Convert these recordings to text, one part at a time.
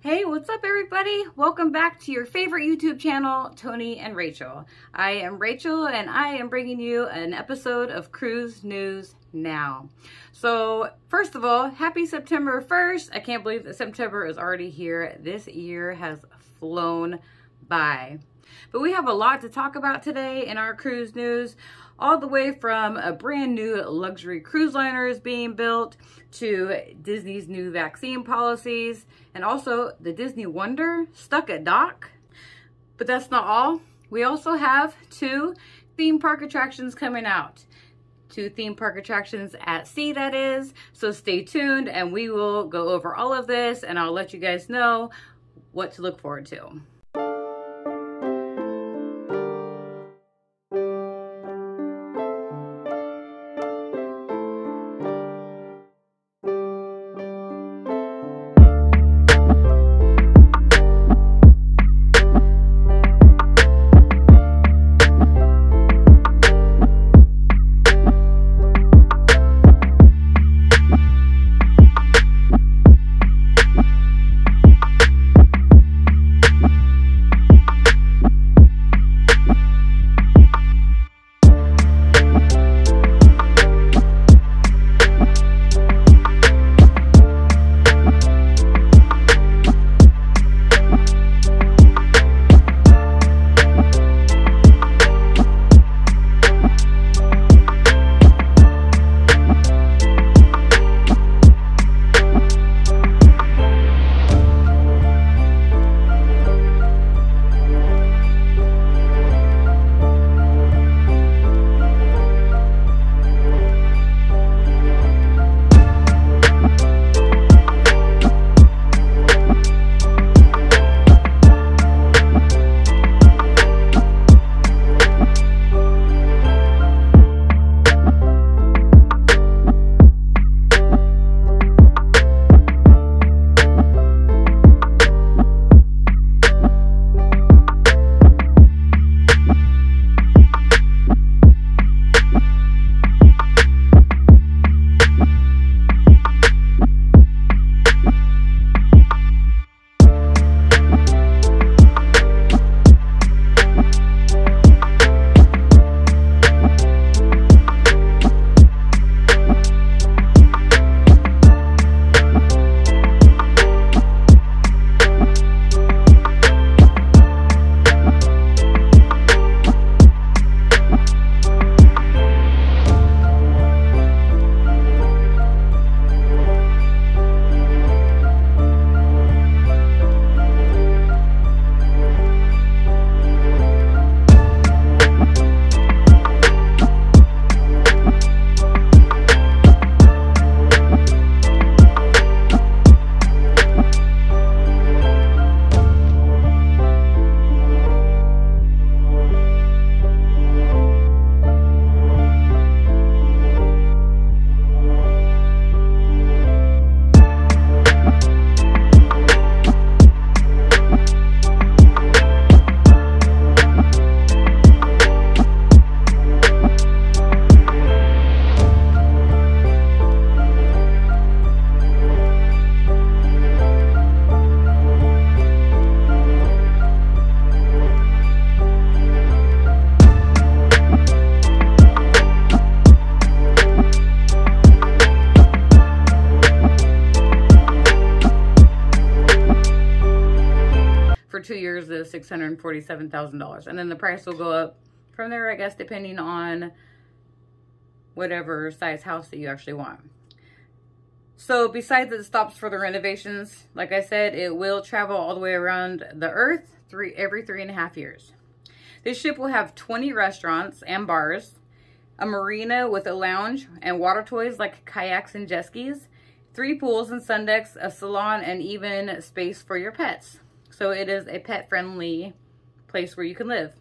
Hey, what's up everybody? Welcome back to your favorite YouTube channel, Tony and Rachel. I am Rachel and I am bringing you an episode of Cruise News Now. So, first of all, happy September 1st. I can't believe that September is already here. This year has flown by. But we have a lot to talk about today in our cruise news all the way from a brand new luxury cruise liner is being built to Disney's new vaccine policies and also the Disney Wonder stuck at dock. But that's not all. We also have two theme park attractions coming out. Two theme park attractions at sea, that is. So stay tuned and we will go over all of this and I'll let you guys know what to look forward to. Years is $647,000. And then the price will go up from there, I guess, depending on whatever size house that you actually want. So besides the stops for the renovations, like I said, it will travel all the way around the earth three every three and a half years. This ship will have 20 restaurants and bars, a marina with a lounge and water toys like kayaks and jet skis, three pools and sun decks, a salon, and even space for your pets. So it is a pet-friendly place where you can live.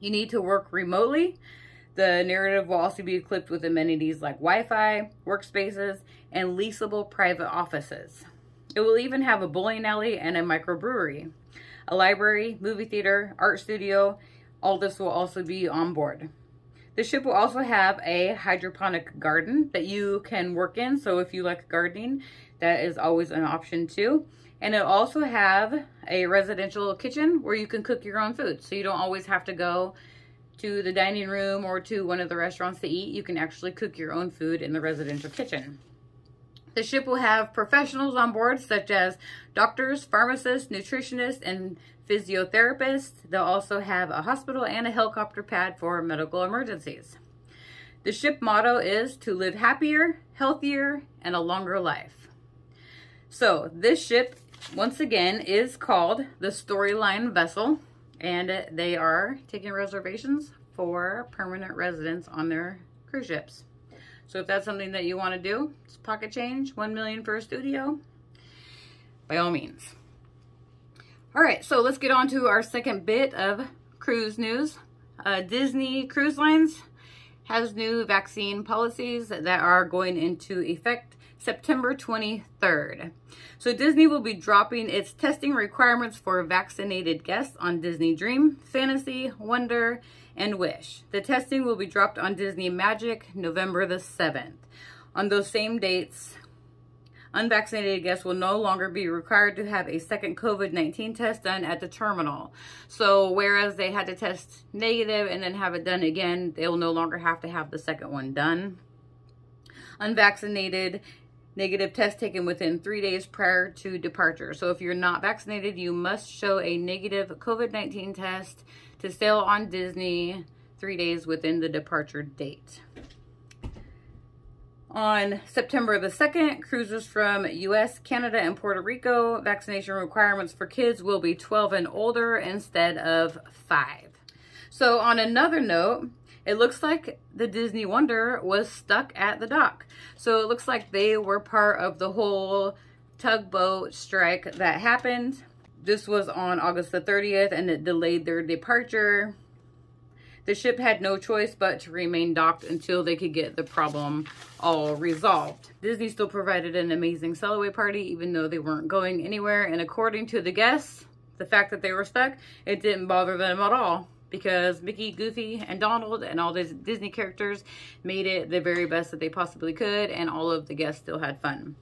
You need to work remotely. The narrative will also be equipped with amenities like Wi-Fi, workspaces, and leasable private offices. It will even have a bowling alley and a microbrewery. A library, movie theater, art studio, all this will also be on board. The ship will also have a hydroponic garden that you can work in. So if you like gardening, that is always an option too. And it'll also have a residential kitchen where you can cook your own food. So you don't always have to go to the dining room or to one of the restaurants to eat. You can actually cook your own food in the residential kitchen. The ship will have professionals on board such as doctors, pharmacists, nutritionists, and physiotherapists. They'll also have a hospital and a helicopter pad for medical emergencies. The ship motto is to live happier, healthier, and a longer life. So this ship, once again, is called the Storyline Vessel, and they are taking reservations for permanent residents on their cruise ships. So if that's something that you want to do, it's pocket change, one million for a studio, by all means. All right, so let's get on to our second bit of cruise news. Uh, Disney Cruise Lines has new vaccine policies that are going into effect September 23rd. So Disney will be dropping its testing requirements for vaccinated guests on Disney Dream, Fantasy, Wonder, and Wish. The testing will be dropped on Disney Magic November the 7th. On those same dates, unvaccinated guests will no longer be required to have a second COVID-19 test done at the terminal. So whereas they had to test negative and then have it done again, they'll no longer have to have the second one done. Unvaccinated negative test taken within three days prior to departure. So if you're not vaccinated, you must show a negative COVID-19 test to sail on Disney three days within the departure date. On September the 2nd, cruises from US, Canada, and Puerto Rico, vaccination requirements for kids will be 12 and older instead of 5. So on another note, it looks like the Disney Wonder was stuck at the dock. So it looks like they were part of the whole tugboat strike that happened. This was on August the 30th and it delayed their departure. The ship had no choice but to remain docked until they could get the problem all resolved. Disney still provided an amazing sail party even though they weren't going anywhere. And according to the guests, the fact that they were stuck, it didn't bother them at all because Mickey, Goofy, and Donald and all these Disney characters made it the very best that they possibly could and all of the guests still had fun.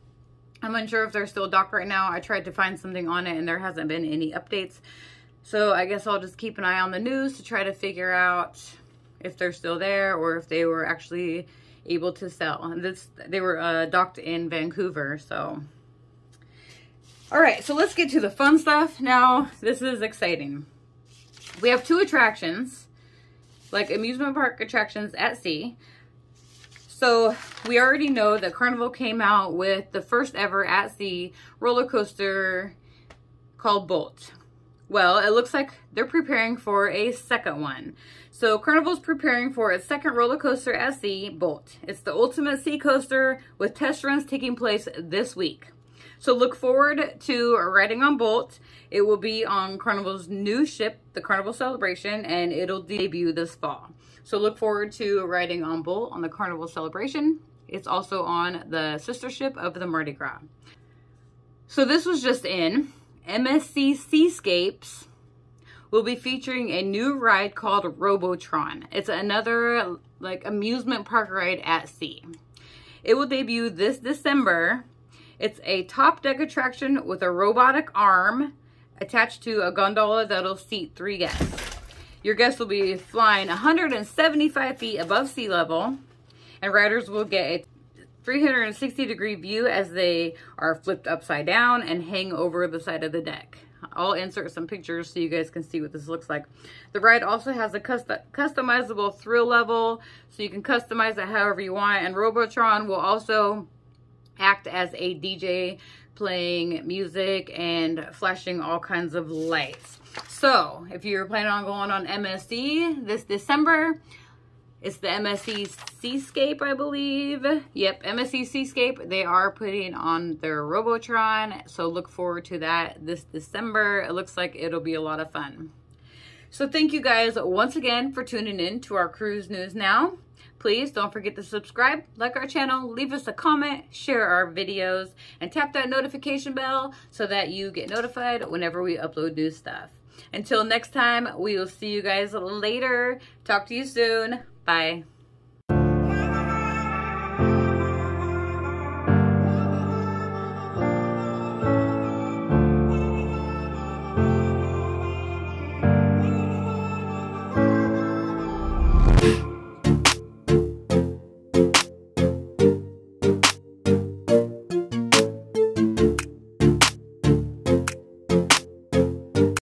I'm unsure if they're still docked right now. I tried to find something on it and there hasn't been any updates. So I guess I'll just keep an eye on the news to try to figure out if they're still there or if they were actually able to sell. This They were uh, docked in Vancouver, so... All right, so let's get to the fun stuff. Now, this is exciting. We have two attractions, like amusement park attractions at sea. So we already know that Carnival came out with the first ever at sea roller coaster called Bolt. Well, it looks like they're preparing for a second one. So Carnival's preparing for its second roller coaster at sea, Bolt. It's the ultimate sea coaster with test runs taking place this week. So look forward to riding on Bolt. It will be on Carnival's new ship, the Carnival Celebration, and it'll debut this fall. So look forward to riding on Bolt on the Carnival Celebration. It's also on the sister ship of the Mardi Gras. So this was just in. MSC Seascapes will be featuring a new ride called Robotron. It's another like amusement park ride at sea. It will debut this December it's a top deck attraction with a robotic arm attached to a gondola that'll seat three guests. Your guests will be flying 175 feet above sea level and riders will get a 360 degree view as they are flipped upside down and hang over the side of the deck. I'll insert some pictures so you guys can see what this looks like. The ride also has a custom customizable thrill level, so you can customize it however you want. And Robotron will also act as a DJ playing music and flashing all kinds of lights. So if you're planning on going on MSC this December, it's the MSC Seascape, I believe. Yep, MSC Seascape. They are putting on their Robotron, so look forward to that this December. It looks like it'll be a lot of fun. So thank you guys once again for tuning in to our Cruise News Now. Please don't forget to subscribe, like our channel, leave us a comment, share our videos, and tap that notification bell so that you get notified whenever we upload new stuff. Until next time, we will see you guys later. Talk to you soon. Bye.